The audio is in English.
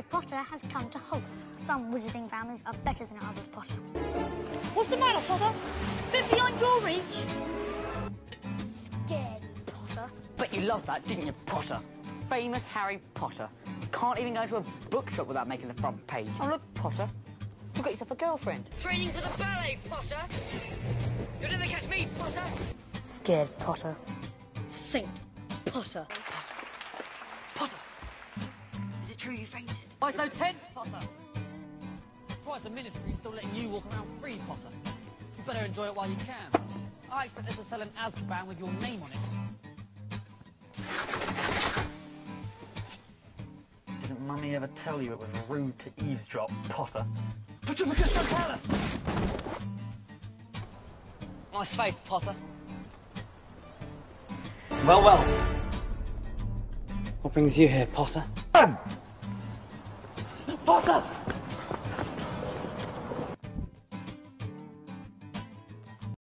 Harry Potter has come to Hogwarts. Some wizarding families are better than others, Potter. What's the matter, Potter? Bit beyond your reach? Scared, Potter. But you loved that, didn't you, Potter? Famous Harry Potter. Can't even go to a bookshop without making the front page. Oh, look, Potter. You've got yourself a girlfriend. Training for the ballet, Potter. You'll never catch me, Potter. Scared Potter. Saint Potter. Potter. Potter. Is it true you fainted? Why so tense, Potter? Surprised the ministry still letting you walk around free, Potter. You better enjoy it while you can. I expect them to cell an Azkaban with your name on it. Didn't Mummy ever tell you it was rude to eavesdrop, Potter? But you because don't tell us! Nice face, Potter. Well, well. What brings you here, Potter? Potter!